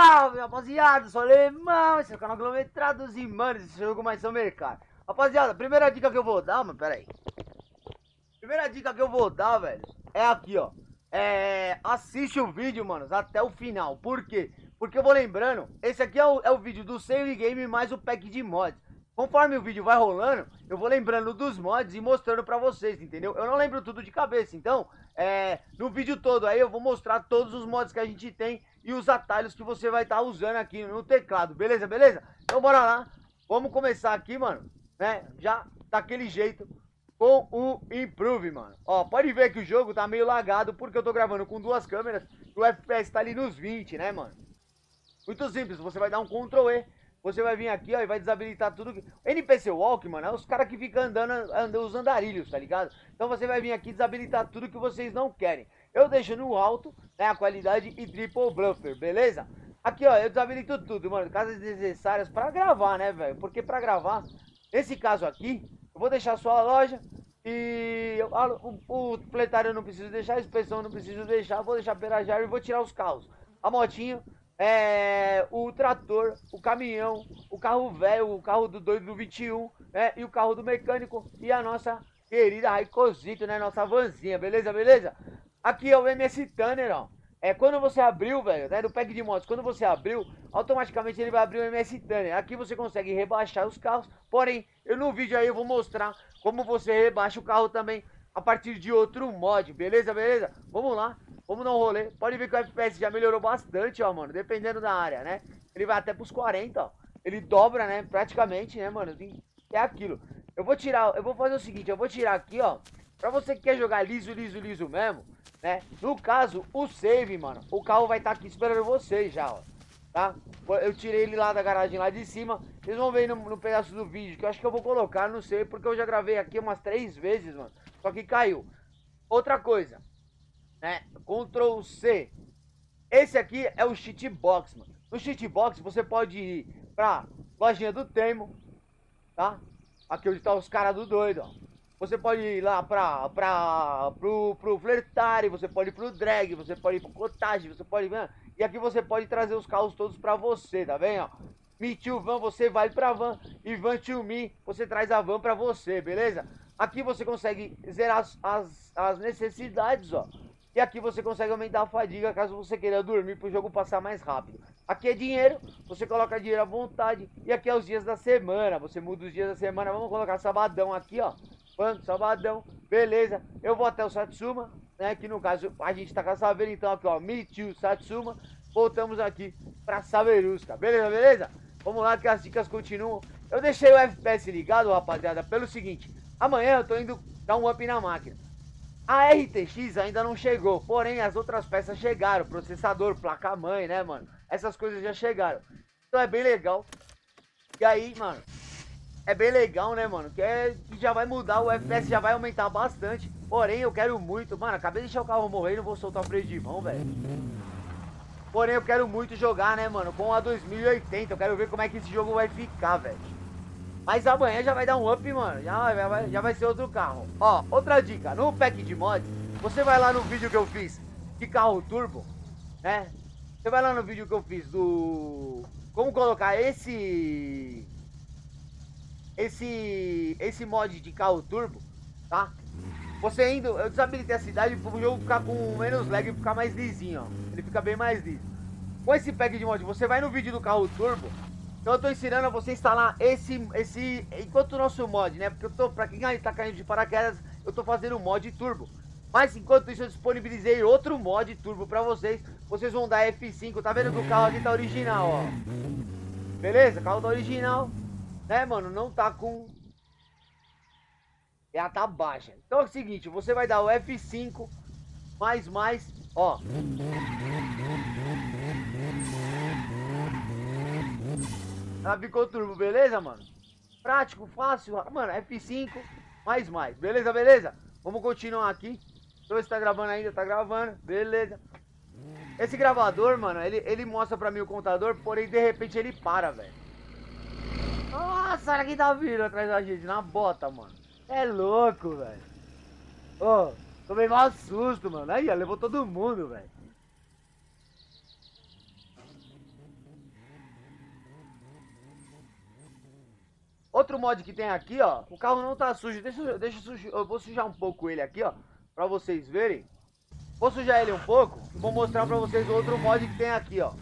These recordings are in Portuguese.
Salve, rapaziada, sou alemão, esse é o canal Quilometrados e, mano, esse jogo mais seu mercado. Rapaziada, primeira dica que eu vou dar, mano, pera aí. Primeira dica que eu vou dar, velho, é aqui, ó. É, assiste o vídeo, mano, até o final. Por quê? Porque eu vou lembrando, esse aqui é o, é o vídeo do save game mais o pack de mods. Conforme o vídeo vai rolando, eu vou lembrando dos mods e mostrando pra vocês, entendeu? Eu não lembro tudo de cabeça, então, é, no vídeo todo aí eu vou mostrar todos os mods que a gente tem e os atalhos que você vai estar tá usando aqui no teclado, beleza, beleza? Então bora lá, vamos começar aqui, mano, né, já daquele jeito, com o Improve, mano. Ó, pode ver que o jogo tá meio lagado porque eu tô gravando com duas câmeras e o FPS tá ali nos 20, né, mano? Muito simples, você vai dar um Ctrl E você vai vir aqui, ó, e vai desabilitar tudo. Que... NPC Walk, mano, é os caras que ficam andando, andando os andarilhos, tá ligado? Então você vai vir aqui desabilitar tudo que vocês não querem. Eu deixo no alto, né, a qualidade e triple bluffer, beleza? Aqui, ó, eu desabilito tudo, mano, casas necessárias pra gravar, né, velho? Porque pra gravar, nesse caso aqui, eu vou deixar só a loja e o, o pletário eu não preciso deixar, a inspeção eu não preciso deixar, vou deixar perajar e vou tirar os carros. A motinha é, o trator, o caminhão, o carro velho, o carro do doido do 21, né? E o carro do mecânico e a nossa querida Raicosito, né? Nossa vanzinha, beleza, beleza? Aqui é o MS Tanner, ó. É, quando você abriu, velho, né, do pack de motos, quando você abriu, automaticamente ele vai abrir o MS Tanner. Aqui você consegue rebaixar os carros, porém, eu no vídeo aí eu vou mostrar como você rebaixa o carro também a partir de outro mod, beleza, beleza? Vamos lá. Vamos dar um rolê. Pode ver que o FPS já melhorou bastante, ó, mano. Dependendo da área, né? Ele vai até pros 40, ó. Ele dobra, né? Praticamente, né, mano? É aquilo. Eu vou tirar, eu vou fazer o seguinte, eu vou tirar aqui, ó. Pra você que quer jogar liso, liso, liso mesmo, né? No caso, o save, mano. O carro vai estar tá aqui esperando vocês já, ó. Tá? Eu tirei ele lá da garagem lá de cima. Vocês vão ver no, no pedaço do vídeo, que eu acho que eu vou colocar, não sei, porque eu já gravei aqui umas três vezes, mano. Só que caiu. Outra coisa né? Ctrl C. Esse aqui é o cheatbox, mano. No cheatbox você pode ir pra lojinha do Temo, tá? Aqui onde tá os caras do doido, ó. Você pode ir lá pra, pra, pro, pro flertare, você pode ir pro drag, você pode ir pro cottage, você pode ir... E aqui você pode trazer os carros todos pra você, tá vendo, ó? Me to van, você vai pra van. E van to me, você traz a van pra você, beleza? Aqui você consegue zerar as, as, as necessidades, ó. E aqui você consegue aumentar a fadiga caso você queira dormir para o jogo passar mais rápido. Aqui é dinheiro, você coloca dinheiro à vontade. E aqui é os dias da semana, você muda os dias da semana. Vamos colocar sabadão aqui, ó. Quando? Sabadão, beleza. Eu vou até o Satsuma, né? Que no caso a gente tá com a Saveira, então aqui, ó. Too, Satsuma. Voltamos aqui pra Saverusca, beleza, beleza? Vamos lá que as dicas continuam. Eu deixei o FPS ligado, rapaziada, pelo seguinte. Amanhã eu tô indo dar um up na máquina. A RTX ainda não chegou, porém as outras peças chegaram, processador, placa-mãe, né, mano? Essas coisas já chegaram. Então é bem legal. E aí, mano, é bem legal, né, mano? Que, é, que já vai mudar, o FPS já vai aumentar bastante. Porém, eu quero muito, mano, acabei de deixar o carro morrer e não vou soltar o freio de mão, velho. Porém, eu quero muito jogar, né, mano, com a 2080. Eu quero ver como é que esse jogo vai ficar, velho. Mas amanhã já vai dar um up, mano. Já, já, vai, já vai ser outro carro. Ó, outra dica. No pack de mod, você vai lá no vídeo que eu fiz de carro turbo, né? Você vai lá no vídeo que eu fiz do... Como colocar esse... Esse... Esse mod de carro turbo, tá? Você indo... Eu desabilitei a cidade pro jogo ficar com menos lag e ficar mais lisinho, ó. Ele fica bem mais liso. Com esse pack de mod, você vai no vídeo do carro turbo então eu tô ensinando a você instalar esse, esse, enquanto o nosso mod, né? Porque eu tô, pra quem tá caindo de paraquedas, eu tô fazendo o mod turbo. Mas enquanto isso eu disponibilizei outro mod turbo pra vocês. Vocês vão dar F5, tá vendo que o carro ali tá original, ó. Beleza? O carro tá original, né, mano? Não tá com... Ela tá baixa. Então é o seguinte, você vai dar o F5, mais, mais, ó. Ela ficou turbo, beleza, mano? Prático, fácil, mano, F5, mais mais, beleza, beleza? Vamos continuar aqui. Deixa eu ver se tá gravando ainda, tá gravando, beleza. Esse gravador, mano, ele, ele mostra pra mim o contador, porém de repente ele para, velho. Nossa, olha quem tá vindo atrás da gente, na bota, mano. É louco, velho. Ô, oh, tomei mal susto, mano. Aí, ó, levou todo mundo, velho. Outro mod que tem aqui, ó. O carro não tá sujo. Deixa, deixa eu vou sujar um pouco ele aqui, ó. Pra vocês verem. Vou sujar ele um pouco. E vou mostrar pra vocês outro mod que tem aqui, ó.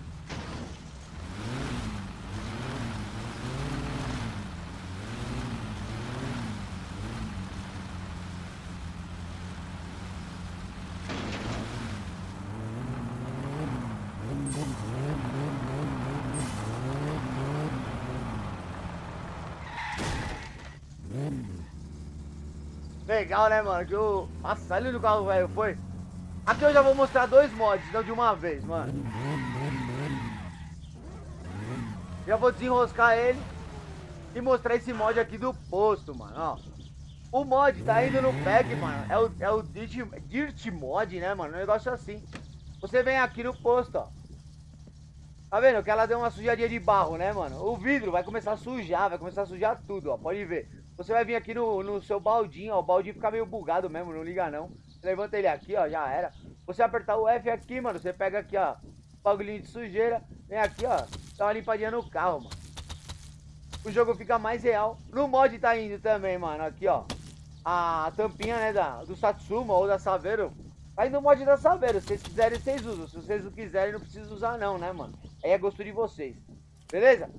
Legal, né, mano? Que o... Nossa, olha o carro velho foi. Aqui eu já vou mostrar dois mods, não de uma vez, mano. Já vou desenroscar ele e mostrar esse mod aqui do posto, mano, ó. O mod tá indo no pack, mano. É o, é o Dirt, Dirt Mod, né, mano? Um negócio assim. Você vem aqui no posto, ó. Tá vendo que ela deu uma sujadinha de barro, né, mano? O vidro vai começar a sujar, vai começar a sujar tudo, ó. Pode ver. Você vai vir aqui no, no seu baldinho, ó. O baldinho fica meio bugado mesmo, não liga não. Você levanta ele aqui, ó, já era. Você apertar o F aqui, mano, você pega aqui, ó. Bagulhinho de sujeira. Vem aqui, ó. Dá uma limpadinha no carro, mano. O jogo fica mais real. No mod tá indo também, mano. Aqui, ó. A tampinha, né, da, do Satsuma ou da Saveiro. Tá indo no mod da Saveiro. Se vocês quiserem, vocês usam. Se vocês não quiserem, não precisa usar não, né, mano. Aí é gosto de vocês. Beleza?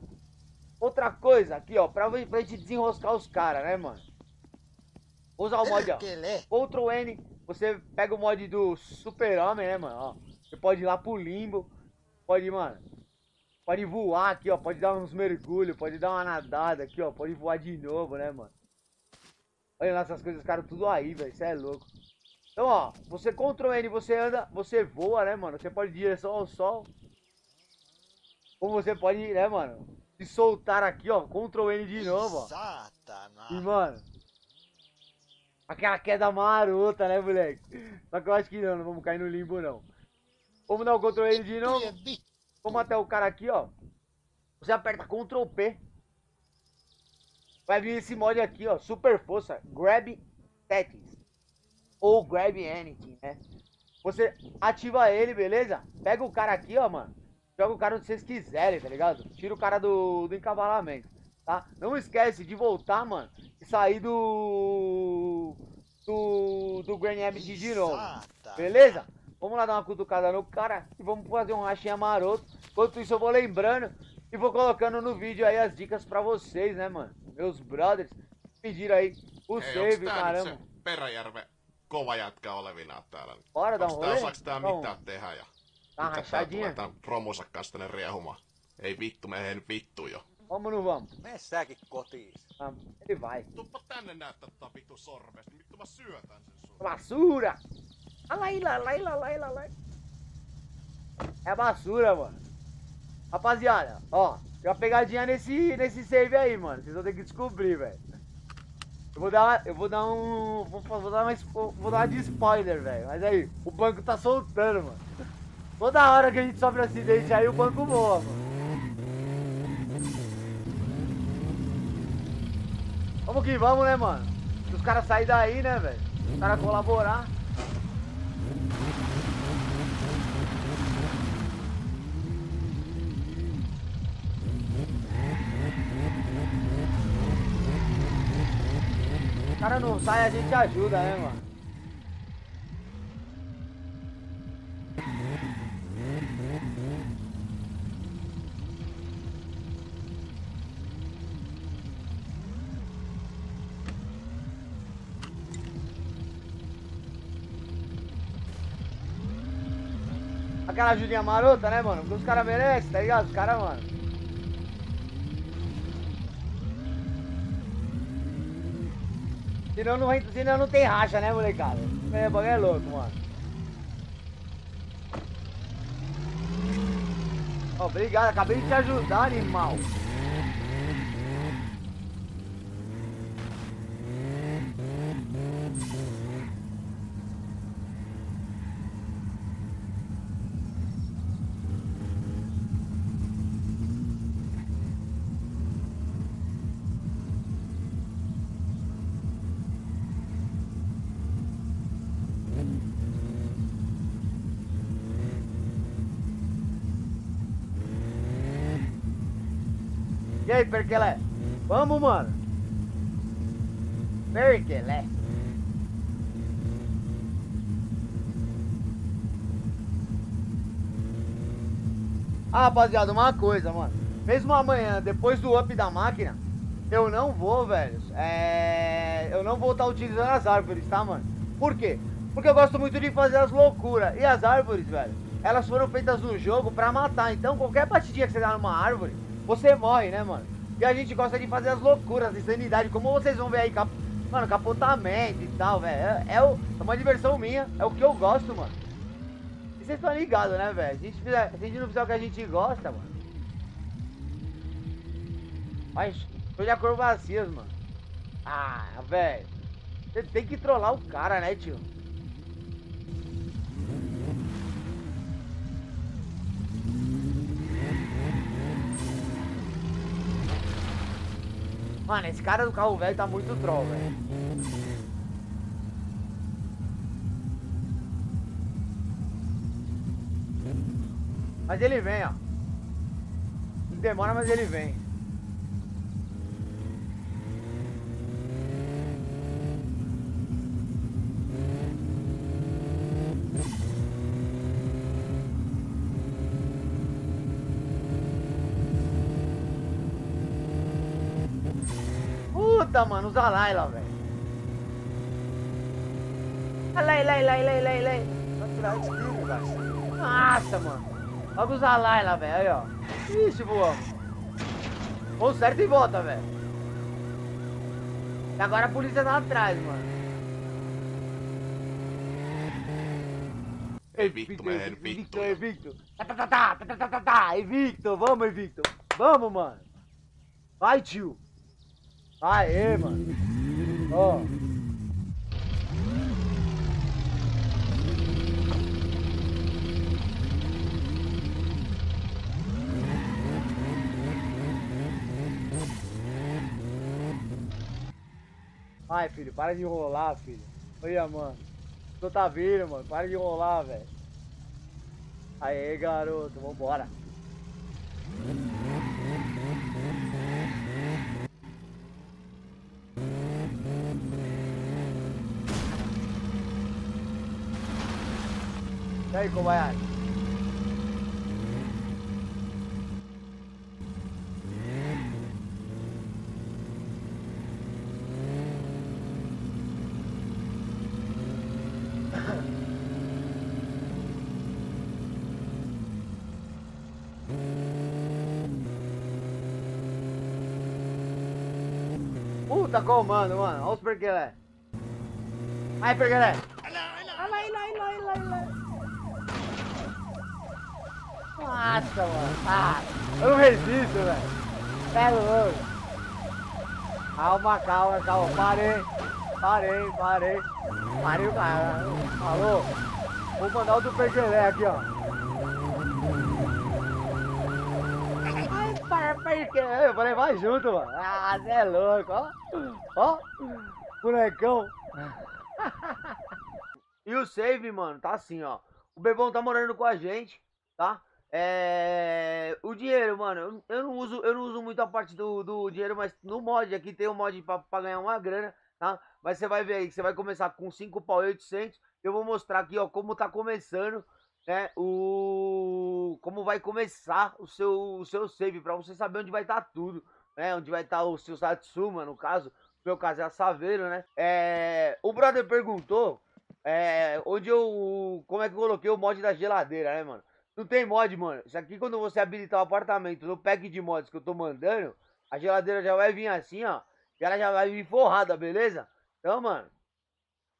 Outra coisa aqui, ó, pra, pra gente desenroscar os caras, né, mano? Usar o mod, ó. Ctrl N, você pega o mod do Super-Homem, né, mano? Ó, você pode ir lá pro limbo. Pode, mano. Pode voar aqui, ó. Pode dar uns mergulhos, pode dar uma nadada aqui, ó. Pode voar de novo, né, mano? Olha lá essas coisas, cara, tudo aí, velho. Isso é louco. Então, ó, você Ctrl N, você anda, você voa, né, mano? Você pode ir direção ao sol. Ou você pode, né, mano? Se soltar aqui, ó. Ctrl N de novo, ó. Satanás. E, mano. Aquela queda marota, né, moleque? Só que eu acho que não, não vamos cair no limbo, não. Vamos dar o Ctrl N de novo. Vamos até o cara aqui, ó. Você aperta Ctrl P. Vai vir esse mod aqui, ó. Super força. Grab Settings. Ou Grab Anything, né? Você ativa ele, beleza? Pega o cara aqui, ó, mano. Joga o cara onde vocês quiserem, tá ligado? Tira o cara do, do encavalamento, tá? Não esquece de voltar, mano, e sair do... Do... Do Granny MT de novo, beleza? Vamos lá dar uma cutucada no cara e vamos fazer um rachinha maroto. Enquanto isso eu vou lembrando e vou colocando no vídeo aí as dicas pra vocês, né, mano? Meus brothers pediram aí o Ei, save, caramba. Peräjärve kova jätkä olevina täällä. Bora dar um rolê? Osaaks tää mitään tehdä ja Tá rachadinha? Tämän promonsa kanssa tänne riehumaan. Ei vittu, me nyt vittu jo. Vamos no vamos. Mene säkin kotiin. Ah, ele vai. Tuppa tänne näyttää tota vittu sormesta. Vittu mä syötän sen sun. Basura! Olha lá, lá, lá, lá, lá, lá, lá. É basura, mano. Rapaziada, ó. Tem uma pegadinha nesse, nesse save aí, mano. Vocês vão ter que descobrir, velho. Eu vou dar, eu vou dar um, vou, vou dar uma, vou dar uma de spoiler, velho. Mas aí, o banco tá soltando, mano. Toda hora que a gente sofre acidente aí, o banco voa, mano. Vamos que vamos, né, mano? Se os caras saírem daí, né, velho? Os caras colaborar. O cara não sai, a gente ajuda, né, mano? Aquela ajudinha marota, né, mano? Porque os caras merecem, tá ligado? Os caras, mano. Senão não, senão não tem racha, né, molecada? É, bagulho é louco, mano. Obrigado, acabei de te ajudar, animal. Perkelé? Vamos, mano. Perkelé. Ah, rapaziada, uma coisa, mano. Mesmo amanhã, depois do up da máquina, eu não vou, velho. É. Eu não vou estar utilizando as árvores, tá, mano? Por quê? Porque eu gosto muito de fazer as loucuras. E as árvores, velho, elas foram feitas no jogo pra matar. Então, qualquer batidinha que você dá numa árvore, você morre, né, mano? E a gente gosta de fazer as loucuras, insanidade. Como vocês vão ver aí, cap... mano, capotamento e tal, velho. É, é, é uma diversão minha, é o que eu gosto, mano. E vocês estão ligados, né, velho? Se. Se a gente não fizer o que a gente gosta, mano. Mas, tô de acrobacias, mano. Ah, velho. Você tem que trollar o cara, né, tio? Mano, esse cara do carro velho tá muito troll, velho. Mas ele vem, ó. Demora, mas ele vem. Puta, mano, usa Laila, velho. Lei, lei, lei, lei, lei, lei. Vai tirar esse velho. Nossa, mano. Logo usar Laila, velho. Aí, ó. Ixi, voamos. Ou certo e volta, velho. E agora a polícia tá atrás, mano. Evicto, man, Evicto, Evicto. Evicto. Tá, tá, tá, tá, tá, tá, tá, tá. Evicto, vamos, Evicto. Vamos, mano. Vai, tio. Aê, mano. Ó. Vai, filho, para de enrolar, filho. Olha, mano. Tu tá vindo, mano. Para de enrolar, velho. Aê, garoto. Vambora. E aí, Kobayashi? Puta comando, mano. Olha os perquelé. Aí, perquelé. Nossa, mano. Ah, eu não resisto, velho. Pega louco. Calma, calma, calma. Parei. Parei, parei. Parei o cara. Falou? Vou mandar o do perquelé aqui, ó. Ai, para, perquelé. Eu falei, vai junto, mano. Ah, você é louco, ó. Ó. Bonecão. E o save, mano, tá assim, ó. O Bebão tá morando com a gente, tá? É... O dinheiro, mano, eu- não uso, eu não uso muito a parte do, do dinheiro, mas no mod aqui tem um mod pra, pra ganhar uma grana, tá? Mas você vai ver aí que você vai começar com 5 pau e 800. Eu vou mostrar aqui, ó, como tá começando, né? O... Como vai começar o seu, o seu save, pra você saber onde vai estar tudo, né? Onde vai estar o seu Satsuma, no caso. Meu caso é a Saveiro, né? É... O brother perguntou é, onde eu. Como é que eu coloquei o mod da geladeira, né, mano? Não tem mod, mano. Isso aqui, quando você habilitar o apartamento no pack de mods que eu tô mandando, a geladeira já vai vir assim, ó. E ela já vai vir forrada, beleza? Então, mano,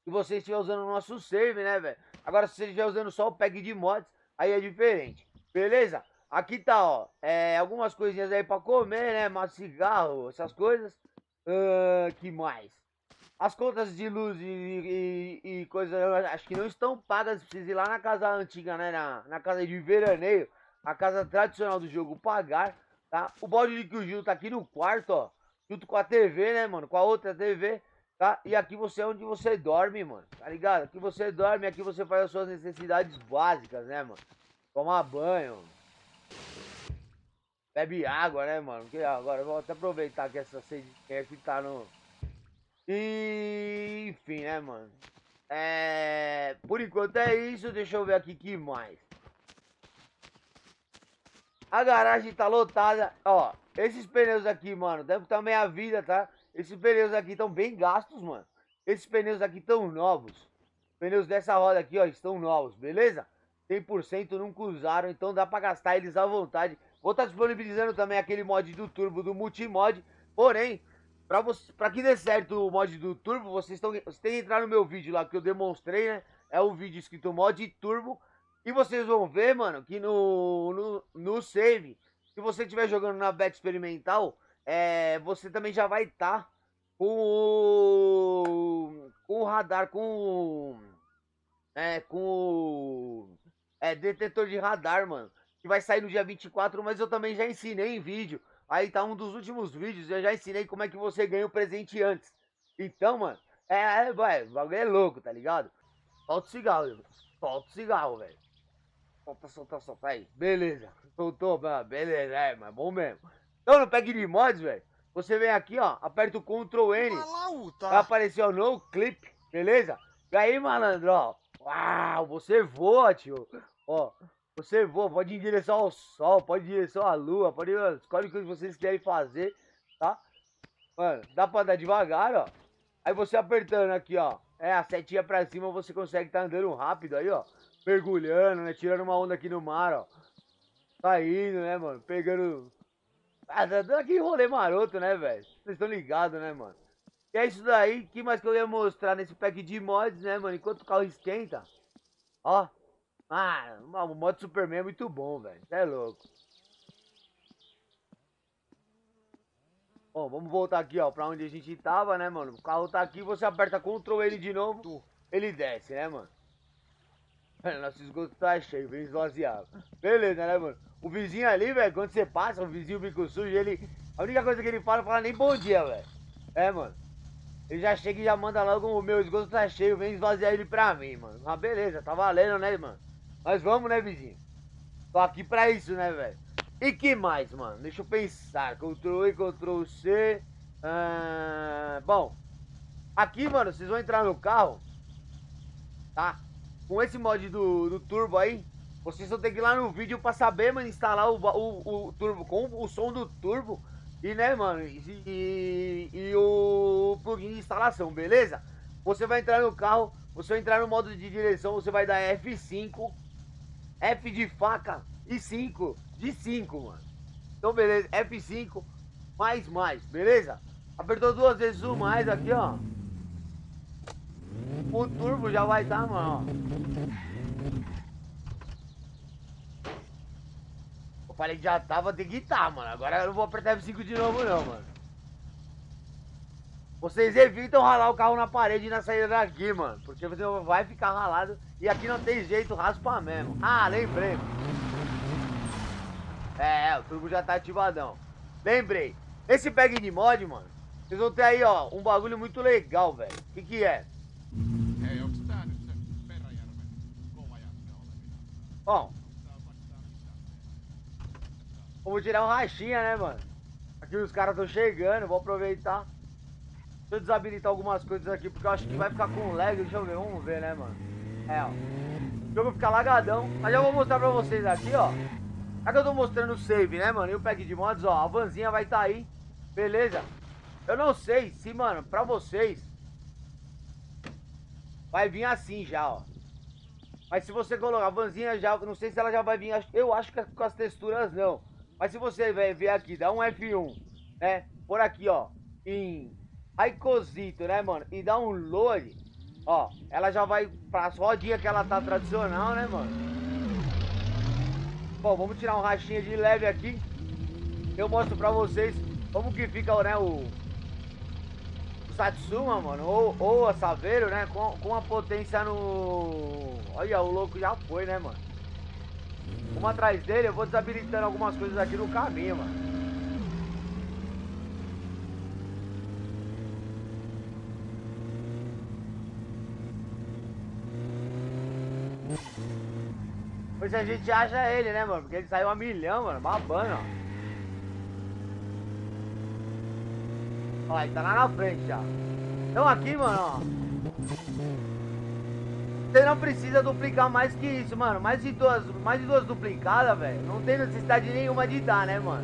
se você estiver usando o nosso save, né, velho? Agora, se você estiver usando só o pack de mods, aí é diferente, beleza? Aqui tá, ó, é, algumas coisinhas aí pra comer, né? De cigarro, essas coisas. Ahn, que mais? As contas de luz e, e, e coisas, acho que não estão pagas. Precisa ir lá na casa antiga, né? Na, na casa de veraneio, a casa tradicional do jogo, pagar, tá? O balde de que Gil tá aqui no quarto, ó. Junto com a TV, né, mano? Com a outra TV, tá? E aqui você é onde você dorme, mano. Tá ligado? Aqui você dorme, aqui você faz as suas necessidades básicas, né, mano? Tomar banho. Bebe água, né, mano? Porque agora eu vou até aproveitar que essa sede aqui tá no. E enfim, né, mano? É. Por enquanto é isso. Deixa eu ver aqui que mais. A garagem tá lotada. Ó, esses pneus aqui, mano, deve estar meia vida, tá? Esses pneus aqui estão bem gastos, mano. Esses pneus aqui estão novos. Pneus dessa roda aqui, ó, estão novos, beleza? 100% nunca usaram, então dá pra gastar eles à vontade. Vou estar tá disponibilizando também aquele mod do turbo do multimod. Porém, pra, você, pra que dê certo o mod do turbo, vocês, tão, vocês têm que entrar no meu vídeo lá que eu demonstrei, né? É o vídeo escrito mod turbo. E vocês vão ver, mano, que no, no, no save, se você estiver jogando na beta experimental, é, você também já vai estar tá com com o radar, com o, é, com o é, detetor de radar, mano. Que vai sair no dia 24, mas eu também já ensinei em vídeo. Aí tá um dos últimos vídeos, eu já ensinei como é que você ganha o presente antes. Então, mano, é, é, é o bagulho é louco, tá ligado? Solta o cigarro, solta o cigarro, velho. Solta, solta, solta aí. Beleza. Soltou, beleza, é, mas bom mesmo. Então no pack de mods, velho, você vem aqui, ó, aperta o Ctrl N. Vai aparecer o no clip, beleza? E aí, malandro, ó. Uau, você voa, tio. Ó, você voa, pode ir em direção ao sol, pode ir em direção à lua, pode ir, escolhe o que vocês querem fazer, tá? Mano, dá pra andar devagar, ó. Aí você apertando aqui, ó. É, a setinha pra cima você consegue tá andando rápido aí, ó mergulhando, né? Tirando uma onda aqui no mar, ó. Saindo, né, mano? Pegando. Ah, dando aquele rolê maroto, né, velho? Vocês estão ligados, né, mano? E é isso daí. que mais que eu ia mostrar nesse pack de mods, né, mano? Enquanto o carro esquenta. Ó. Ah, o mod Superman é muito bom, velho. É louco. Bom, vamos voltar aqui, ó, pra onde a gente tava, né, mano? O carro tá aqui, você aperta Ctrl ele de novo, ele desce, né, mano? Nosso esgoto tá cheio, vem esvaziado. Beleza, né, mano? O vizinho ali, velho, quando você passa, o vizinho bico sujo, ele. A única coisa que ele fala, fala nem bom dia, velho. É, mano. Ele já chega e já manda logo o meu esgoto tá cheio, vem esvaziar ele pra mim, mano. Mas beleza, tá valendo, né, mano? Mas vamos, né, vizinho? Tô aqui pra isso, né, velho? E que mais, mano? Deixa eu pensar. Ctrl E, Ctrl C. Ah, bom, aqui, mano, vocês vão entrar no carro, tá? com esse mod do, do turbo aí, vocês vão ter que ir lá no vídeo pra saber, mano, instalar o, o, o turbo com o som do turbo e, né, mano, e, e, e, o plugin de instalação, beleza? Você vai entrar no carro, você vai entrar no modo de direção, você vai dar F5, F de faca e 5, de 5, mano. Então, beleza, F5, mais, mais, beleza? Apertou duas vezes o mais aqui, ó o turbo já vai estar, mano, Eu falei que já tava, tem que mano. Agora eu não vou apertar F5 de novo, não, mano. Vocês evitam ralar o carro na parede e na saída daqui, mano. Porque você vai ficar ralado e aqui não tem jeito, raspa mesmo. Ah, lembrei. É, o turbo já tá ativadão. Lembrei. Esse pack de mod, mano, vocês vão ter aí, ó, um bagulho muito legal, velho. O que que é? Bom. Vamos tirar um rachinha, né, mano? Aqui os caras estão chegando, vou aproveitar. Deixa eu desabilitar algumas coisas aqui, porque eu acho que vai ficar com lag. Deixa eu ver, vamos ver, né, mano? É, ó. O jogo fica lagadão. Mas eu vou mostrar pra vocês aqui, ó. Aqui eu tô mostrando o save, né, mano? E o pack de mods, ó. A vanzinha vai tá aí. Beleza? Eu não sei se, mano, pra vocês... Vai vir assim já, ó. Mas se você colocar a vanzinha já, não sei se ela já vai vir, eu acho que com as texturas não. Mas se você ver aqui, dá um F1, né? Por aqui, ó, em Raikosito, né, mano? E dá um load, ó, ela já vai para as rodinhas que ela tá tradicional, né, mano? Bom, vamos tirar um rachinha de leve aqui. Eu mostro pra vocês como que fica, né, o, Satsuma, mano, ou, ou a Saveiro, né, com, com a potência no... Olha, o louco já foi, né, mano? Vamos atrás dele, eu vou desabilitando algumas coisas aqui no caminho, mano. Pois a gente acha ele, né, mano? Porque ele saiu a milhão, mano, babando, ó. Ó, ele tá lá na frente já. Então aqui, mano, ó. Você não precisa duplicar mais que isso, mano. Mais de duas, mais de duas duplicadas, velho. Não tem necessidade nenhuma de dar, né, mano?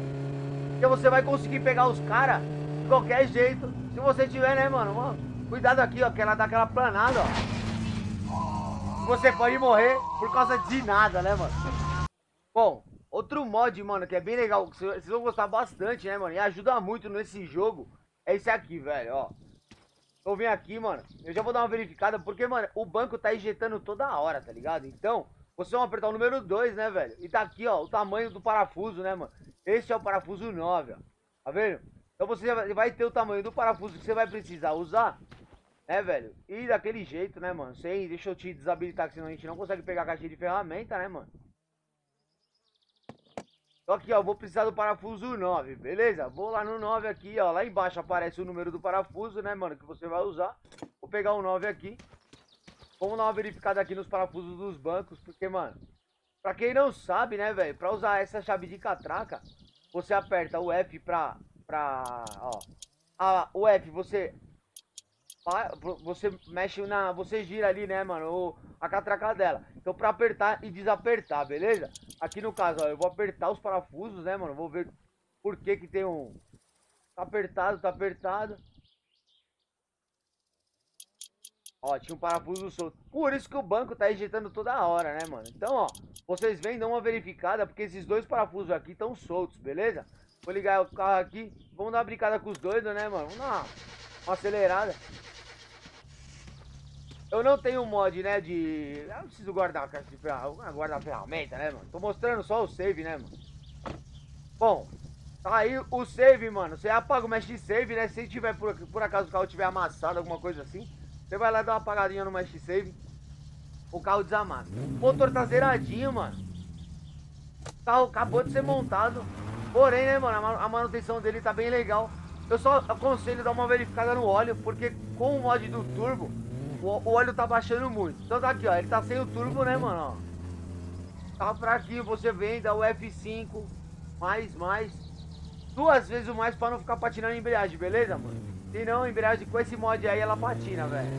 Porque você vai conseguir pegar os caras de qualquer jeito. Se você tiver, né, mano? mano cuidado aqui, ó, que ela dá aquela planada, ó. Você pode morrer por causa de nada, né, mano? Bom, outro mod, mano, que é bem legal, que vocês vão gostar bastante, né, mano? E ajuda muito nesse jogo, é esse aqui, velho, ó. Eu venho aqui, mano, eu já vou dar uma verificada, porque, mano, o banco tá injetando toda hora, tá ligado? Então, vocês vão apertar o número 2, né, velho? E tá aqui, ó, o tamanho do parafuso, né, mano? Esse é o parafuso 9, ó. Tá vendo? Então você vai ter o tamanho do parafuso que você vai precisar usar, né, velho? E daquele jeito, né, mano? Sem, deixa eu te desabilitar, que senão a gente não consegue pegar a caixinha de ferramenta, né, mano? Só ó, vou precisar do parafuso 9, beleza? Vou lá no 9 aqui, ó. Lá embaixo aparece o número do parafuso, né, mano? Que você vai usar. Vou pegar o 9 aqui. Vamos dar uma verificada aqui nos parafusos dos bancos, porque, mano... Pra quem não sabe, né, velho? Pra usar essa chave de catraca, você aperta o F pra... pra ó. A, o F você... Você mexe na... Você gira ali, né, mano? A catraca dela. Então pra apertar e desapertar, beleza? Aqui no caso, ó, eu vou apertar os parafusos, né, mano? Vou ver por que que tem um... Tá apertado, tá apertado. Ó, tinha um parafuso solto. Por isso que o banco tá injetando toda hora, né, mano? Então, ó, vocês vêm, dão uma verificada, porque esses dois parafusos aqui estão soltos, beleza? Vou ligar o carro aqui. Vamos dar uma brincada com os doidos, né, mano? Vamos dar uma, uma acelerada. Eu não tenho mod, né, de... Eu não preciso guardar a caixa de ferramenta, guardar a ferramenta, né, mano? Tô mostrando só o save, né, mano? Bom, tá aí o save, mano. Você apaga o mesh save, né? Se tiver, por, por acaso o carro tiver amassado, alguma coisa assim, você vai lá dar uma apagadinha no mesh save, o carro desamassa. O motor tá zeradinho, mano. O carro acabou de ser montado. Porém, né, mano, a manutenção dele tá bem legal. Eu só aconselho dar uma verificada no óleo, porque com o mod do turbo, o, o óleo tá baixando muito. Então tá aqui, ó. Ele tá sem o turbo, né, mano? Ó. Tá fraquinho. Você vem, dá o F5. Mais, mais. Duas vezes o mais pra não ficar patinando a embreagem, beleza, mano? Se não, a embreagem com esse mod aí, ela patina, velho.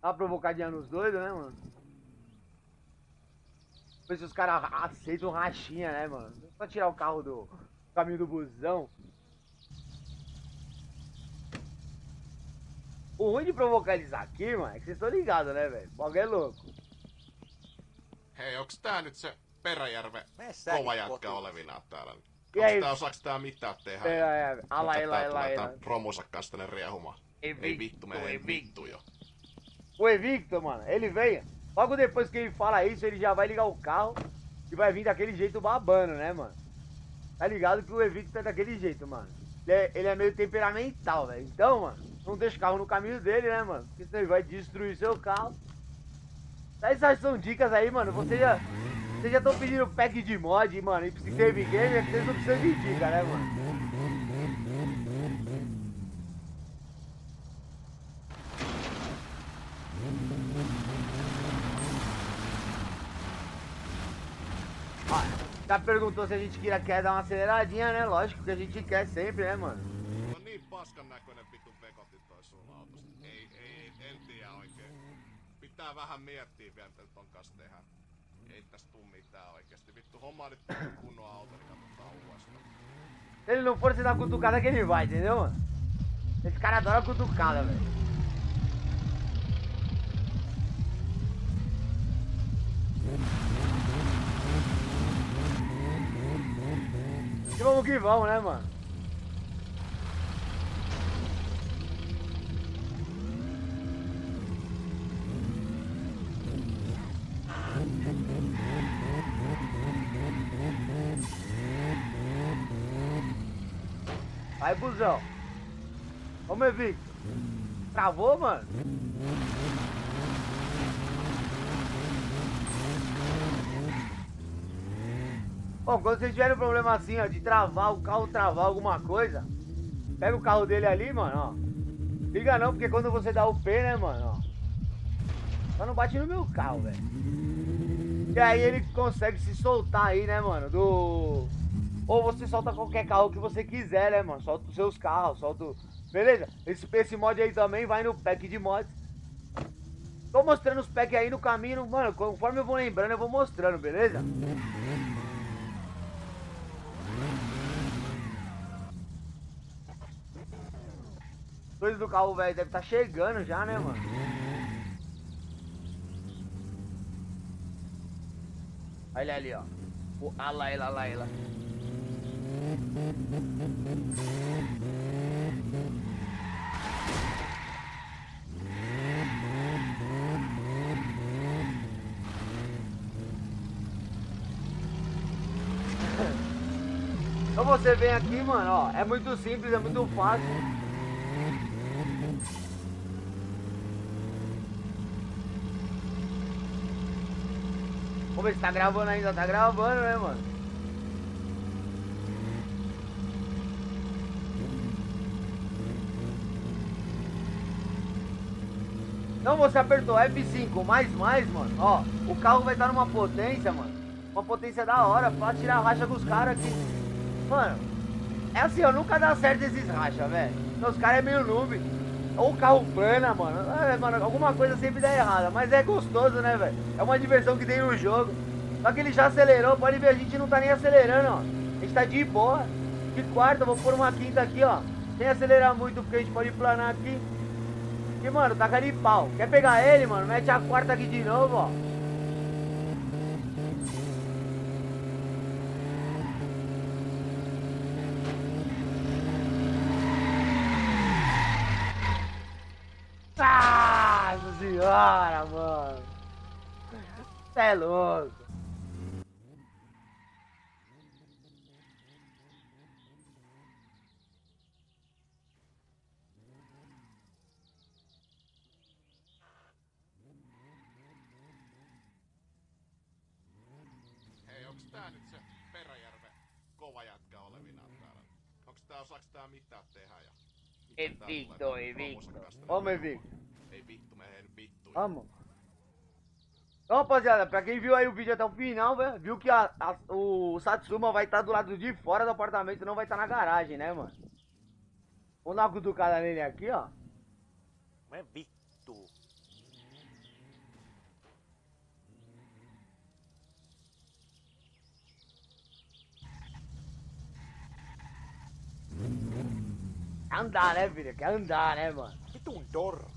Dá uma provocadinha nos doidos, né, mano? Se os caras aceitam rachinha, né, mano? Só tirar o carro do caminho do busão. O ruim de provocar eles aqui, mano, é que vocês estão ligados, né, velho? O bagulho é louco. Hei, onks tää nyt se Peräjärve kova jatka olevina täällä? Onks aí? tää, osaaks tää mitään tehdä? É, é, ala, Tää ela. promonsa kanssa tänne riehumaan. Ei vittu, me ei vittu jo. O Evicto, mano, ele veio. Logo depois que ele fala isso, ele já vai ligar o carro e vai vir daquele jeito babando, né, mano? Tá ligado que o Evicto é daquele jeito, mano. Ele é, ele é meio temperamental, velho. Então, mano, não deixa o carro no caminho dele, né, mano? Porque senão ele vai destruir seu carro. Essas são dicas aí, mano. Vocês já vocês já estão pedindo pack de mod, mano, e save game, é que vocês não precisam de dica, né, mano? Já perguntou se a gente quer, quer dar uma aceleradinha, né? Lógico que a gente quer sempre, né, mano? Ei, ei, en tiedä oikein. Pitää vähän miettiä vielä, mitä ton kanssa tehdä. Ei tästä tuu mitään oikeesti. Vittu, homma nyt kunnon auto, niin katsotaan uudestaan. Se ele não for, você dá cutucada que ele vai, entendeu, mano? Esse cara adora cutucada, velho. E vamos que vamos, né, mano? Vai, busão. Vamos, Evicto. Travou, mano? Bom, quando vocês tiverem um problema assim, ó, de travar, o carro travar alguma coisa, pega o carro dele ali, mano, ó. Liga não, porque quando você dá o P, né, mano, ó. Só não bate no meu carro, velho. E aí ele consegue se soltar aí, né, mano? Do. Ou você solta qualquer carro que você quiser, né, mano? Solta os seus carros, solta. o- Beleza? Esse, esse mod aí também vai no pack de mods. Tô mostrando os packs aí no caminho, mano. Conforme eu vou lembrando, eu vou mostrando, beleza? Coisa do carro velho deve estar chegando já, né, mano? Olha ali, ó. O, ele, ah lá, ele. Então você vem aqui, mano, ó. É muito simples, é muito fácil. Vamos ver se tá gravando ainda. Tá gravando, né, mano? Então você apertou F5 mais mais, mano. Ó, o carro vai estar numa potência, mano. Uma potência da hora pra tirar racha com os caras aqui. Mano, é assim, ó, nunca dá certo esses racha, velho. Então, Os caras é meio noob. Ou carro plana, mano. É, mano, alguma coisa sempre dá errada. Mas é gostoso, né, velho? É uma diversão que tem no jogo. Só que ele já acelerou, pode ver, a gente não tá nem acelerando, ó. A gente tá de boa. De quarta, vou pôr uma quinta aqui, ó. Sem acelerar muito, porque a gente pode planar aqui. E, mano, taca de pau. Quer pegar ele, mano? Mete a quarta aqui de novo, ó. Senhora, mano. Cê é louco. Hei, onks tää nyt se Peräjärven kova jätkä olevinaan täällä? Onks tää, osaaks tää mitään tehdä ja... Vittu, tulee ei promosen vittu. kanssa? Vamos. Então, rapaziada, pra quem viu aí o vídeo até o final, velho, viu que a, a- o Satsuma vai estar do lado de fora do apartamento, não vai estar na garagem, né, mano? Vamos dar uma cutucada nele aqui, ó. Me vittu. Quer andar, né, filho? Quer andar, né, mano? Vitun dorka.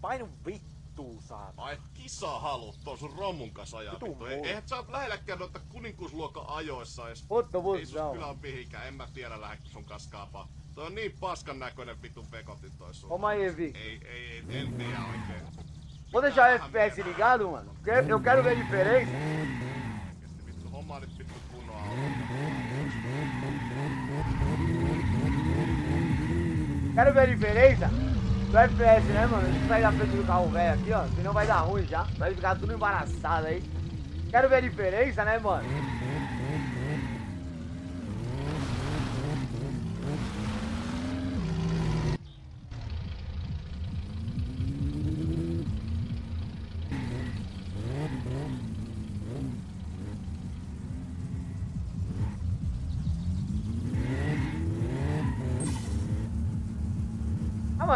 Painu vittu saat. Ai kisa haluut tuon sun romun kanssa ajaa Vitu vittu. Ei, eihän sä oot lähelläkään noita kuninkuusluokan ajoissa edes. Puta Ei sus kyllä on mihinkään, en mä tiedä lähdekö sun kanssa kaapaa. Toi on niin paskan näköinen vitun vekotin toi sun. Vamos aí, Vic. Ei, ei, ei, en tiedä oikein. Vou deixar o FPS ligado, mano. porque Eu quero ver a diferença. Vittu, vittu. Quero ver a diferença do FPS, né, mano? A gente sai da frente do carro velho aqui, ó. Senão vai dar ruim já. Vai ficar tudo embaraçado aí. Quero ver a diferença, né, mano?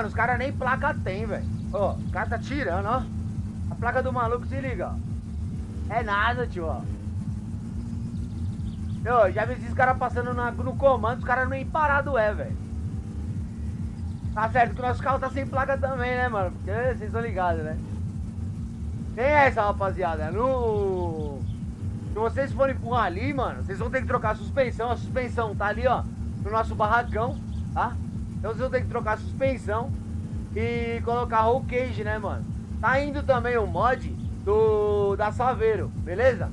Mano, os caras nem placa tem, velho. Ó, o cara tá tirando, ó. A placa do maluco, se liga, ó. É nada, tio, ó. Eu já vi esses caras passando na- no comando, os caras nem parado é, velho. Tá certo que o nosso carro tá sem placa também, né, mano? Porque vocês estão ligados, né? Tem essa, rapaziada. No. Se vocês forem pro rally, mano, vocês vão ter que trocar a suspensão. A suspensão tá ali, ó, no nosso barracão, tá? Então vocês vão ter que trocar a suspensão e colocar roll cage, né, mano? Tá indo também o mod do da Saveiro, beleza?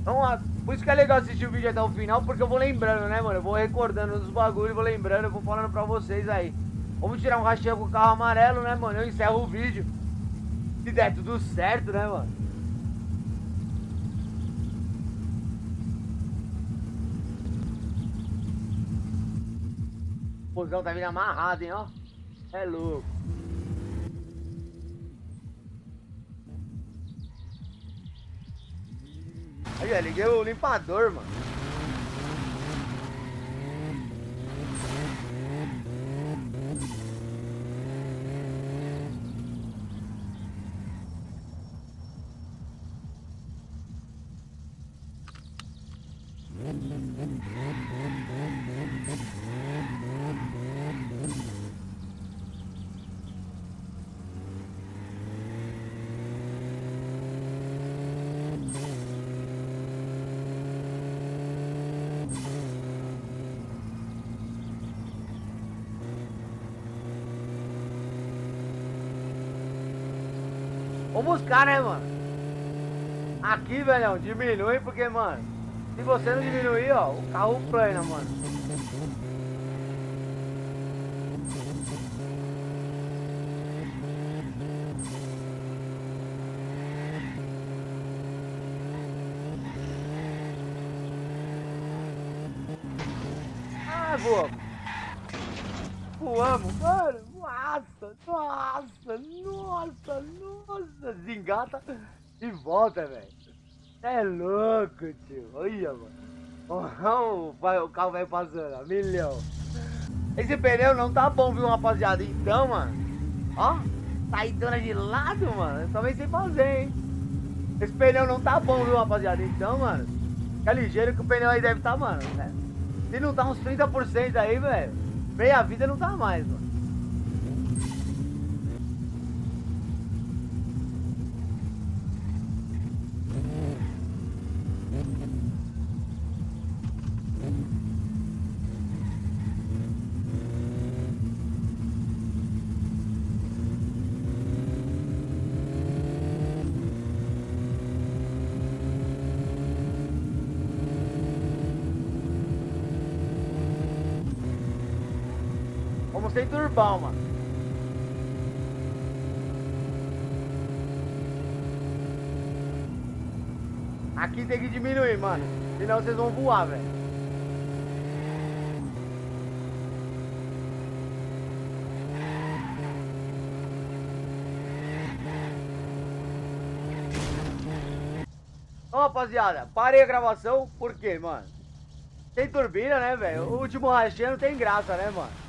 Então, por isso que é legal assistir o vídeo até o final, porque eu vou lembrando, né, mano? Eu vou recordando dos bagulhos, vou lembrando, eu vou falando pra vocês aí. Vamos tirar um rastreio com o carro amarelo, né, mano? Eu encerro o vídeo. Se der tudo certo, né, mano? Fusão tá vindo amarrado, hein, ó. É louco. Aí, ó, liguei o limpador, mano. Vamos buscar, né, mano? Aqui, velhão, diminui porque, mano, se você não diminuir, ó, o carro plana, mano. Ah, voamos. Voamos, mano. Nossa, nossa, nossa, nossa. Desengata e volta, velho. É louco, tio. Olha, mano. O carro vai passando, milhão. Esse pneu não tá bom, viu, rapaziada? Então, mano. Ó, saidona de lado, mano. Eu também sei fazer, hein. Esse pneu não tá bom, viu, rapaziada? Então, mano. Fica ligeiro que o pneu aí deve tá, mano, né? Se não tá uns 30% aí, velho. Meia vida não tá mais, mano. Mano. Aqui tem que diminuir, mano. Senão vocês vão voar, velho. Então, rapaziada, parei a gravação, por quê, mano? Tem turbina, né, velho? O último rachê não tem graça, né, mano?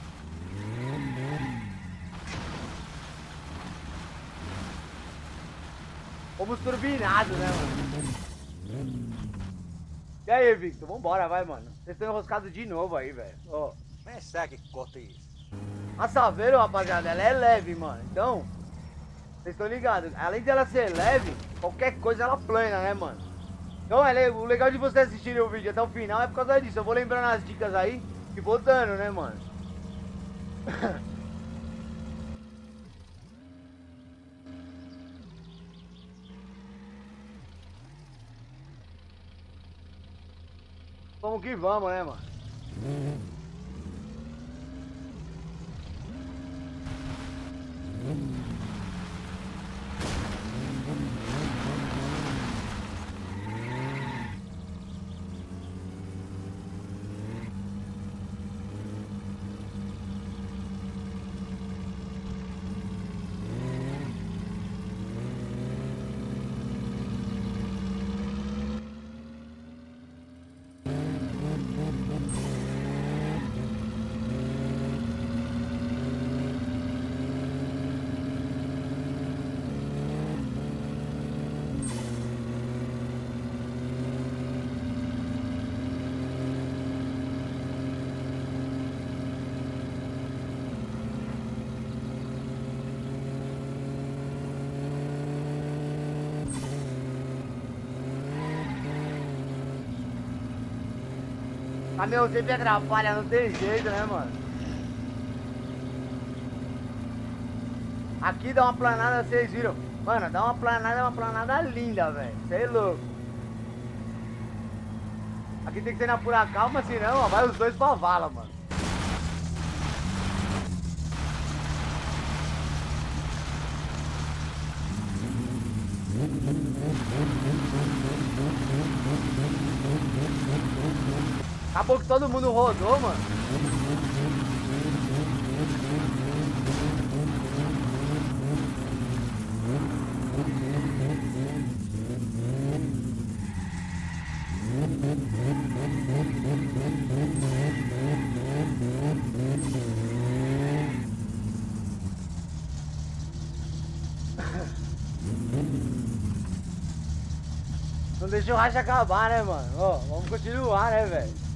Fomos turbinados, né, mano? E aí, Victor? Vambora, vai, mano. Vocês estão enroscados de novo aí, velho. Ó. Me segue, Cotis. A Saveiro, rapaziada, ela é leve, mano. Então, vocês estão ligados. Além dela ser leve, qualquer coisa ela plana, né, mano? Então, é o legal de vocês assistirem o vídeo até o final é por causa disso. Eu vou lembrando as dicas aí e vou dando, né, mano? Vamos que vamos, né, mano? Caminhão sempre atrapalha, não tem jeito, né, mano? Aqui dá uma planada, vocês viram? Mano, dá uma planada, é uma planada linda, velho. Você é louco. Aqui tem que ser na pura calma, senão ó, vai os dois pra vala, mano. Acabou que todo mundo rodou, mano. Não deixa o racha acabar, né, mano? Ó, vamos continuar, né, velho?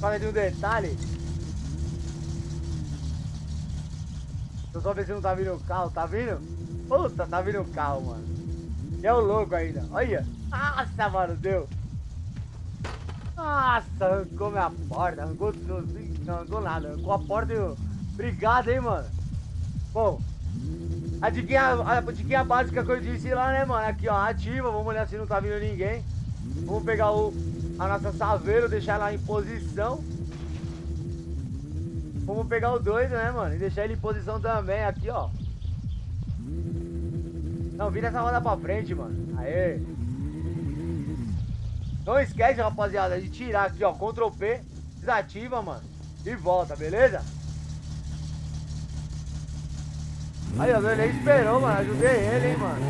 Fala de um detalhe. Eu só não tá vindo o carro. Tá vindo? Puta, tá vindo o carro, mano. E é o louco ainda. Olha. Nossa, mano, deu. Nossa, arrancou minha porta. Arrancou tudo. Não arrancou nada. Arrancou a porta e eu... Obrigado, hein, mano. Bom, a diquinha, a diquinha básica que eu disse lá, né, mano? Aqui, ó, ativa. Vamos olhar se não tá vindo ninguém. Vamos pegar o, a nossa saveiro, deixar ela em posição. Vamos pegar o doido, né, mano? E deixar ele em posição também, aqui, ó. Não, vira essa roda pra frente, mano. Aê. Não esquece, rapaziada, de tirar aqui, ó. Ctrl P, desativa, mano. E volta, beleza? Aí, ó, ele esperou, mano. Ajudei ele, hein, mano.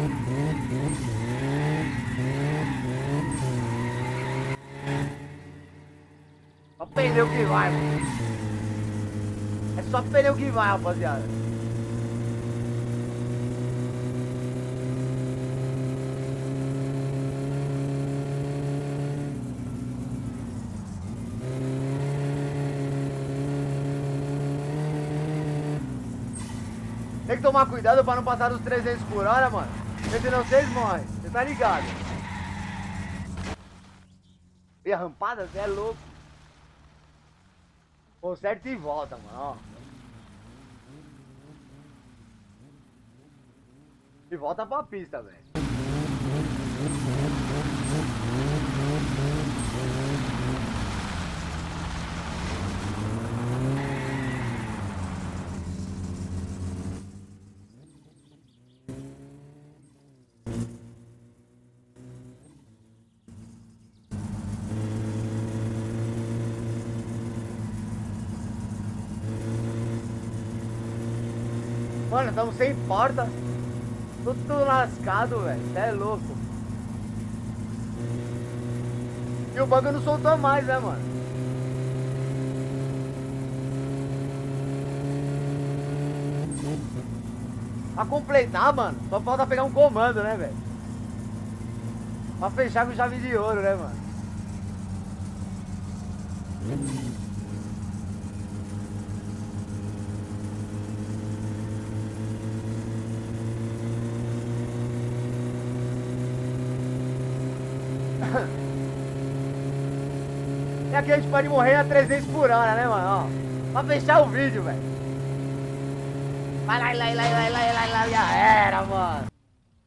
Pneu que vai, mano. É só pneu que vai, rapaziada. Tem que tomar cuidado pra não passar dos 300 por hora, mano. Senão vocês morrem. Você tá ligado? E a rampada, você é louco. Conserta e volta, mano, ó. E volta pra pista, velho. Mano, estamos sem porta. Tudo lascado, velho. É louco. E o banco não soltou mais, né, mano? Pra completar, mano, só falta pegar um comando, né, velho? Pra fechar com chave de ouro, né, mano? Aqui a gente pode morrer a 300 por hora, né, mano? Ó, pra fechar o vídeo, velho. Vai lá, lá, lá, lá, lá, lá, lá, já era, mano.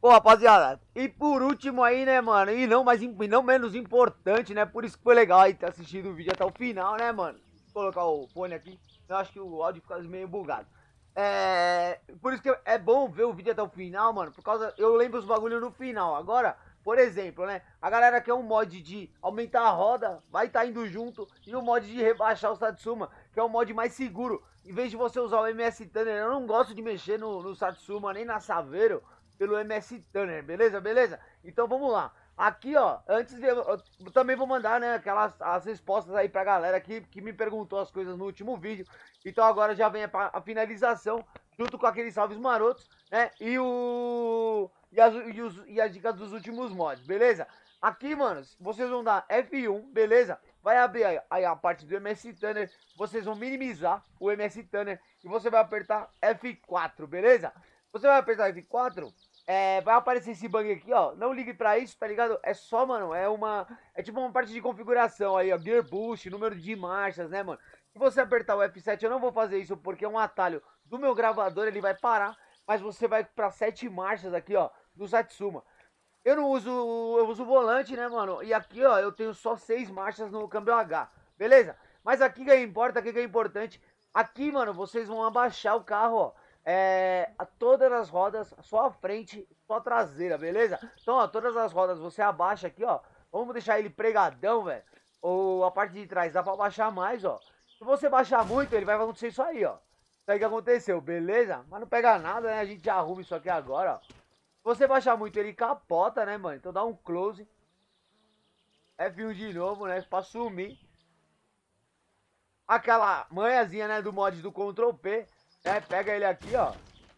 Pô, rapaziada, e por último aí, né, mano, e não, mais, e não menos importante, né, por isso que foi legal aí ter assistido o vídeo até o final, né, mano. Vou colocar o fone aqui, eu acho que o áudio fica meio bugado. É, por isso que é bom ver o vídeo até o final, mano, por causa, eu lembro os bagulho no final. Agora, por exemplo, né? A galera quer um mod de aumentar a roda, vai estar tá indo junto. E o mod de rebaixar o Satsuma, que é o mod mais seguro. Em vez de você usar o MS Tanner, eu não gosto de mexer no, no Satsuma nem na Saveiro pelo MS Tanner, beleza? Beleza? Então vamos lá. Aqui, ó, antes de. Eu, eu também vou mandar, né, aquelas as respostas aí pra galera que, que me perguntou as coisas no último vídeo. Então agora já vem a, a finalização, junto com aqueles salves marotos, né? E o e as, e, os, e as dicas dos últimos mods, beleza? Aqui, mano, vocês vão dar F1, beleza? Vai abrir aí, aí a parte do MS Tanner, vocês vão minimizar o MS Tanner e você vai apertar F4, beleza? Você vai apertar F4, é, vai aparecer esse bug aqui, ó. Não ligue pra isso, tá ligado? É só, mano, é uma. É tipo uma parte de configuração aí, ó. Gear boost, número de marchas, né, mano? Se você apertar o F7, eu não vou fazer isso porque é um atalho do meu gravador, ele vai parar. Mas você vai pra 7 marchas aqui, ó do Satsuma. Eu não uso, eu uso volante, né, mano? E aqui, ó, eu tenho só seis marchas no câmbio H, beleza? Mas aqui que importa, aqui que é importante, aqui, mano, vocês vão abaixar o carro, ó, é, todas as rodas, só a frente, só a traseira, beleza? Então, ó, todas as rodas você abaixa aqui, ó, vamos deixar ele pregadão, velho, ou a parte de trás dá pra baixar mais, ó. Se você baixar muito, ele vai acontecer isso aí, ó. Isso aí que aconteceu, beleza? Mas não pega nada, né? A gente arruma isso aqui agora, ó. Você baixar muito, ele capota, né, mano? Então dá um close. F1 de novo, né? Pra sumir. Aquela manhãzinha, né, do mod do Ctrl P. Né? Pega ele aqui, ó.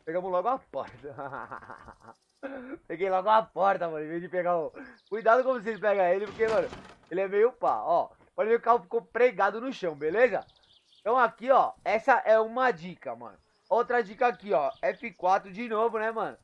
Pegamos logo a porta. Peguei logo a porta, mano, em vez de pegar o... Cuidado como vocês pegam ele, porque, mano, ele é meio pá, ó. Pode ver que o carro ficou pregado no chão, beleza? Então aqui, ó, essa é uma dica, mano. Outra dica aqui, ó, F4 de novo, né, mano?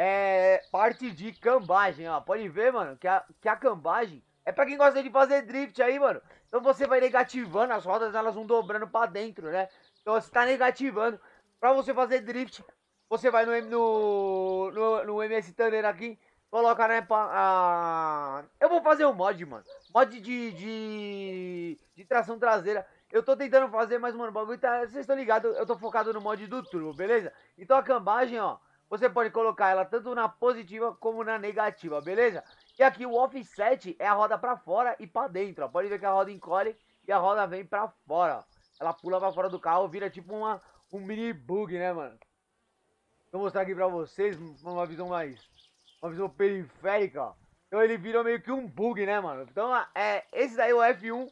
É parte de cambagem, ó. Pode ver, mano, que a, que a cambagem é pra quem gosta de fazer drift aí, mano. Então você vai negativando, as rodas elas vão dobrando pra dentro, né? Então você tá negativando. Pra você fazer drift, você vai no, no, no, no MS Thunder aqui, coloca, né, pra, a... Eu vou fazer um mod, mano. Mod de, de, de tração traseira. Eu tô tentando fazer, mas, mano, o bagulho tá... Vocês estão ligados, eu tô focado no mod do turbo, beleza? Então a cambagem, ó, você pode colocar ela tanto na positiva como na negativa, beleza? E aqui o offset é a roda pra fora e pra dentro, ó. Pode ver que a roda encolhe e a roda vem pra fora, ó. Ela pula pra fora do carro, vira tipo uma, um mini bug, né, mano? Vou mostrar aqui pra vocês uma visão mais... Uma visão periférica, ó. Então ele vira meio que um bug, né, mano? Então é, esse daí é o F1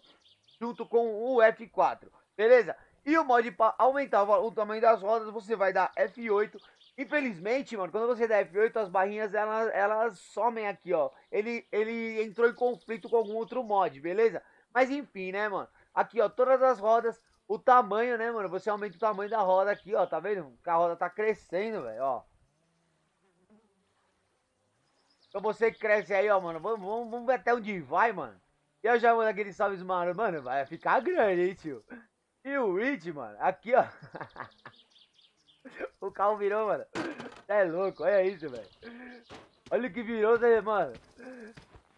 junto com o F4, beleza? E o mod para aumentar o tamanho das rodas, você vai dar F8 Infelizmente, mano, quando você dá F8, as barrinhas elas, elas somem aqui, ó. Ele, ele entrou em conflito com algum outro mod, beleza? Mas enfim, né, mano? Aqui, ó, todas as rodas, o tamanho, né, mano? Você aumenta o tamanho da roda aqui, ó. Tá vendo? A roda tá crescendo, velho, ó. Então você cresce aí, ó, mano. Vamos, vamos, vamos ver até onde vai, mano. E eu já vou naquele salve mano. Mano, vai ficar grande, hein, tio. E o Rich, mano, aqui, ó. O carro virou, mano. É louco, olha isso, velho. Olha o que virou, mano.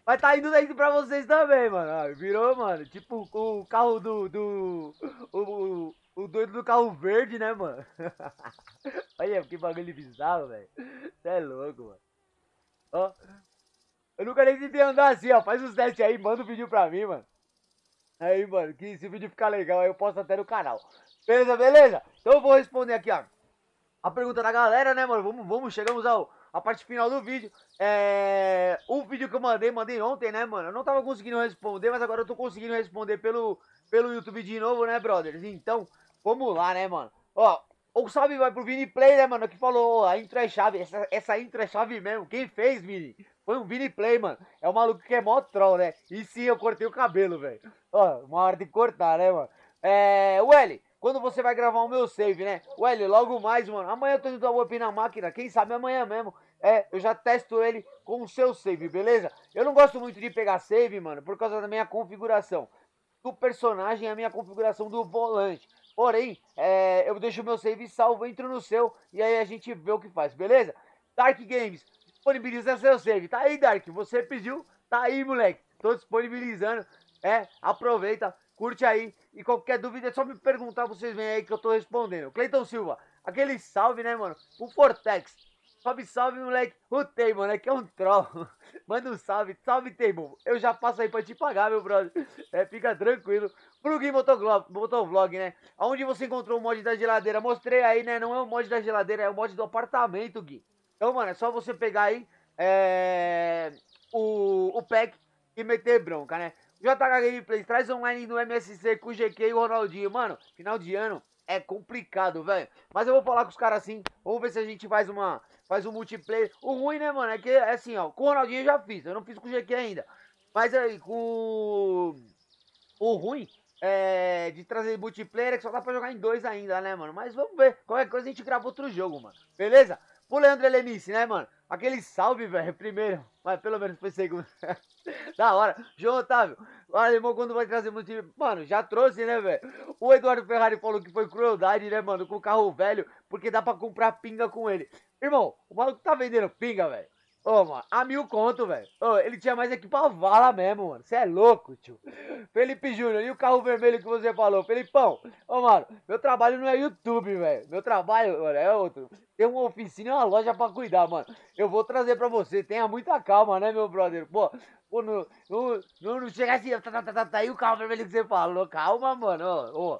Mas tá indo daí pra vocês também, mano. virou, mano. Tipo o carro do. do o, o, o doido do carro verde, né, mano? olha que bagulho bizarro, velho. Você é louco, mano. Ó. Eu nunca nem tentei andar assim, ó. Faz os testes aí, manda o um vídeo pra mim, mano. Aí, mano, que se o vídeo ficar legal, aí eu posto até no canal. Beleza, beleza? Então eu vou responder aqui, ó a pergunta da galera, né, mano? Vamos, vamos, chegamos ao, a parte final do vídeo. É. O vídeo que eu mandei, mandei ontem, né, mano? Eu não tava conseguindo responder, mas agora eu tô conseguindo responder pelo, pelo YouTube de novo, né, brothers? Então, vamos lá, né, mano? Ó, o salve vai pro Vini Play, né, mano? Que falou, a intro é chave. Essa, essa intro é chave mesmo. Quem fez, Vini? Foi um Vini Play, mano. É um maluco que é mó troll, né? E sim, eu cortei o cabelo, velho. Ó, uma hora de cortar, né, mano? É. Welly quando você vai gravar o meu save, né? Ué, logo mais, mano. Amanhã eu tô indo dar up na máquina. Quem sabe amanhã mesmo. É, eu já testo ele com o seu save, beleza? Eu não gosto muito de pegar save, mano, por causa da minha configuração. Do personagem e a minha configuração do volante. Porém, é, eu deixo o meu save salvo, entro no seu e aí a gente vê o que faz, beleza? Dark Games, disponibiliza seu save. Tá aí, Dark, você pediu, tá aí, moleque. Tô disponibilizando. É, aproveita, curte aí. E qualquer dúvida é só me perguntar, vocês vêm aí que eu tô respondendo. Cleiton Silva, aquele salve, né, mano? O Fortex. Salve, salve, moleque. O Teimon, né? Que é um troll. Manda um salve. Salve, Teimon. Eu já passo aí pra te pagar, meu brother. É, fica tranquilo. Plugin Motovlog, né? Onde você encontrou o mod da geladeira? Mostrei aí, né? Não é o mod da geladeira, é o mod do apartamento, Gui. Então, mano, é só você pegar aí é, o, o pack e meter bronca, né? JH Gameplays, traz online no MSC com o GQ e o Ronaldinho. Mano, final de ano é complicado, velho. Mas eu vou falar com os caras assim. Vamos ver se a gente faz uma faz um multiplayer. O ruim, né, mano, é que é assim, ó. Com o Ronaldinho eu já fiz. Eu não fiz com o GQ ainda. Mas aí, com o ruim é, de trazer multiplayer é que só dá pra jogar em dois ainda, né, mano? Mas vamos ver. Qualquer coisa a gente grava outro jogo, mano. Beleza? Pro Leandro Helenice, né, mano? Aquele salve, velho, primeiro. Mas pelo menos foi segundo. da hora. João Otávio, o alemão quando vai trazer muito. Mano, já trouxe, né, velho? O Eduardo Ferrari falou que foi crueldade, né, mano? Com o carro velho, porque dá pra comprar pinga com ele. Irmão, o maluco tá vendendo pinga, velho. Ô, mano, a mil conto, velho. Ele tinha mais aqui pra vala mesmo, mano. Você é louco, tio. Felipe Júnior, e o carro vermelho que você falou? Felipão, ô, mano, meu trabalho não é YouTube, velho. Meu trabalho, mano, é outro. Tem uma oficina e uma loja pra cuidar, mano. Eu vou trazer pra você. Tenha muita calma, né, meu brother? Pô, pô não, não, não, não chega assim, tá, tá, tá, tá, tá aí o carro vermelho que você falou. Calma, mano. Ô, ô?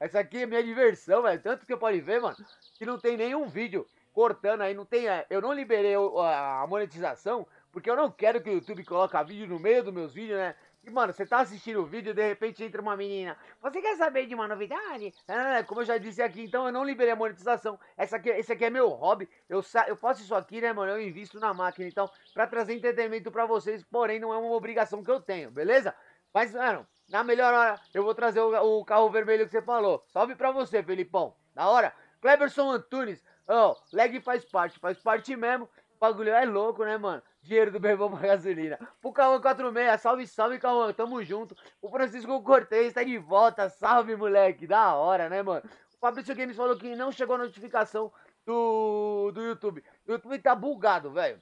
Essa aqui é minha diversão, velho. Tanto que pode ver, mano, que não tem nenhum vídeo cortando aí, não tem. É, eu não liberei a monetização, porque eu não quero que o YouTube coloque vídeo no meio dos meus vídeos, né? E, mano, você tá assistindo o vídeo e de repente entra uma menina. Você quer saber de uma novidade? Ah, como eu já disse aqui, então eu não liberei a monetização. Essa aqui, esse aqui é meu hobby. Eu, eu faço isso aqui, né, mano? Eu invisto na máquina, então, pra trazer entretenimento pra vocês. Porém, não é uma obrigação que eu tenho, beleza? Mas, mano, na melhor hora eu vou trazer o, o carro vermelho que você falou. Salve pra você, Felipão. Da hora. Cleberson Antunes. Ó, oh, leg faz parte, faz parte mesmo. O bagulho é louco, né, mano? Dinheiro do bebão pra gasolina. Pro Cauã 46, salve, salve, Cauã, tamo junto. O Francisco Cortez tá de volta, salve, moleque. Da hora, né, mano? O Fabrício Games falou que não chegou a notificação do, do YouTube. O YouTube tá bugado, velho.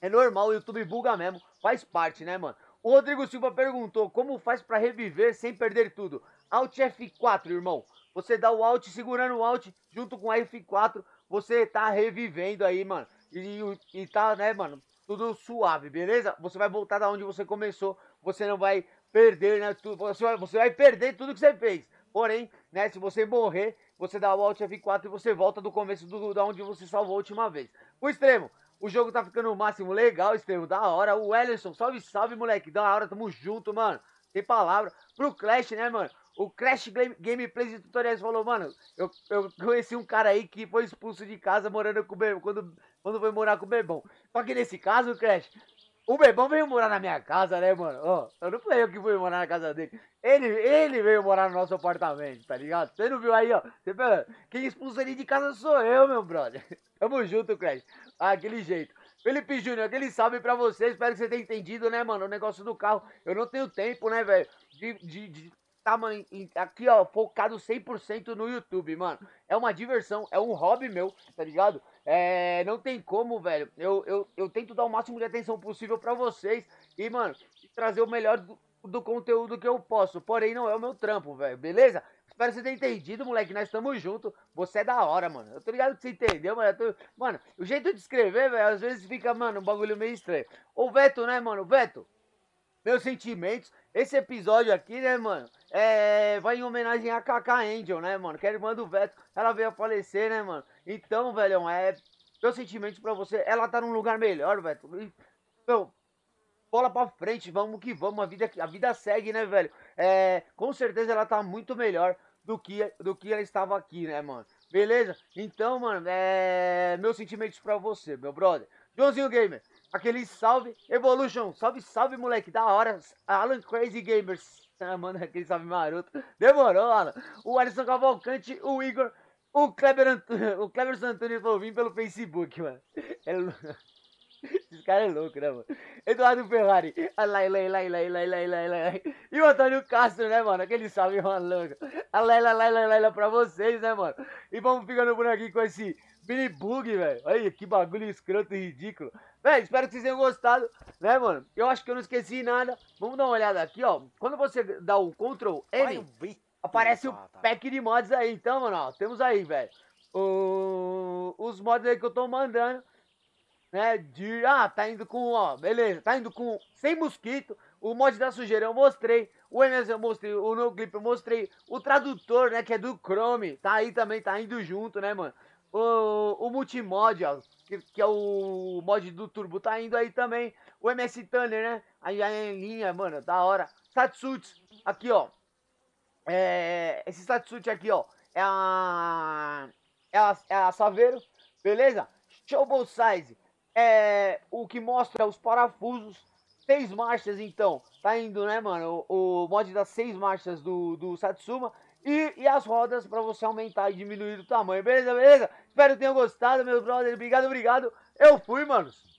É normal, o YouTube buga mesmo, faz parte, né, mano? O Rodrigo Silva perguntou como faz para reviver sem perder tudo. Alt F4, irmão. Você dá o Alt segurando o Alt junto com F4, você tá revivendo aí, mano. E, e tá, né, mano, tudo suave, beleza? Você vai voltar da onde você começou, você não vai perder, né, você vai, você vai perder tudo que você fez. Porém, né, se você morrer, você dá o Alt F4 e você volta do começo do, da onde você salvou a última vez. O extremo, o jogo tá ficando no máximo legal, extremo, da hora. O Ellison, salve, salve, moleque, da hora, tamo junto, mano. Tem palavra. Pro Clash, né, mano? O Crash Gameplays e Tutoriais falou, mano, eu, eu conheci um cara aí que foi expulso de casa morando com o Bebão, quando, quando foi morar com o Bebão. Só que nesse caso, Crash, o Bebão veio morar na minha casa, né, mano? Oh, eu não fui eu que fui morar na casa dele. Ele, ele veio morar no nosso apartamento, tá ligado? Você não viu aí, ó? Você, quem expulsa ele de casa sou eu, meu brother. Tamo junto, Crash. Ah, aquele jeito. Felipe Júnior, aquele salve pra você. Espero que você tenha entendido, né, mano? O negócio do carro. Eu não tenho tempo, né, velho? De, de, de tá, mano, aqui, ó, focado 100% no YouTube, mano. É uma diversão, é um hobby meu, tá ligado? É, não tem como, velho. Eu, eu, eu tento dar o máximo de atenção possível para vocês e, mano, trazer o melhor do, do, conteúdo que eu posso. Porém, não é o meu trampo, velho, beleza? Espero que você tenha entendido, moleque. Nós estamos juntos. Você é da hora, mano. Eu tô ligado que você entendeu, mano. Tô... Mano, o jeito de escrever, velho, às vezes fica, mano, um bagulho meio estranho. Ô, Veto, né, mano? Veto, meus sentimentos. Esse episódio aqui, né, mano, é, vai em homenagem a Kaká Angel, né, mano, que é irmã do Veto. Ela veio a falecer, né, mano. Então, velhão, é. Meus sentimentos pra você. Ela tá num lugar melhor, Veto. meu, bola pra frente, vamos que vamos. A vida, a vida segue, né, velho? É, com certeza ela tá muito melhor do que, do que ela estava aqui, né, mano? Beleza? Então, mano, é. Meus sentimentos pra você, meu brother. Joãozinho Gamer, aquele salve. Evolution, salve, salve, moleque. Da hora. Alan Crazy Gamers. Ah, mano, aquele salve maroto. Demorou, Alan. O Alisson Cavalcante, o Igor, o Kleber, Ant... o Kleber Santoni falou: vim pelo Facebook, mano. É... Esse cara é louco, né, mano? Eduardo Ferrari. Alai, lai, lai, lai, lai, lai, lai, lai. E o Antônio Castro, né, mano? Aquele salve maluco. Alai, lai, lai, lai, lai, pra vocês, né, mano? E vamos ficando por aqui com esse mini bug, velho. Olha que bagulho escroto e ridículo. Velho, espero que vocês tenham gostado, né, mano? Eu acho que eu não esqueci nada. Vamos dar uma olhada aqui, ó. Quando você dá o Ctrl N, aparece o pack de mods aí. Então, mano, ó, temos aí, velho. O... Os mods aí que eu tô mandando né? De, ah, tá indo com, ó, beleza, tá indo com sem mosquito. O mod da sujeira eu mostrei, o MS eu mostrei, o no clip eu mostrei, o tradutor, né, que é do Chrome, tá aí também, tá indo junto, né, mano? O, o multimod, ó, que, que é o mod do Turbo, tá indo aí também. O MS Thunder, né? Aí em linha, mano, da hora. Satsuts, aqui, ó. É, esse Satsuts aqui, ó, é a, é a, é a Saveiro, beleza? Showboat Size, é, o que mostra os parafusos, seis marchas então, tá indo, né, mano, o, o mod das seis marchas do, do Satsuma, e, e as rodas para você aumentar e diminuir o tamanho, beleza, beleza? Espero que tenham gostado, meus brothers, obrigado, obrigado, eu fui, manos.